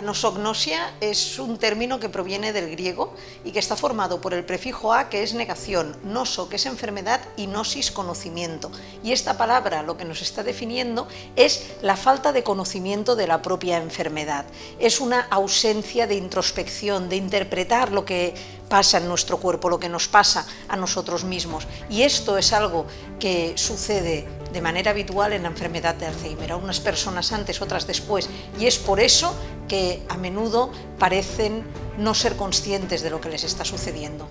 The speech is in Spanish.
Anosognosia es un término que proviene del griego y que está formado por el prefijo a, que es negación, noso, que es enfermedad, y gnosis, conocimiento. Y esta palabra lo que nos está definiendo es la falta de conocimiento de la propia enfermedad. Es una ausencia de introspección, de interpretar lo que pasa en nuestro cuerpo, lo que nos pasa a nosotros mismos. Y esto es algo que sucede de manera habitual en la enfermedad de Alzheimer, a unas personas antes, otras después, y es por eso que a menudo parecen no ser conscientes de lo que les está sucediendo.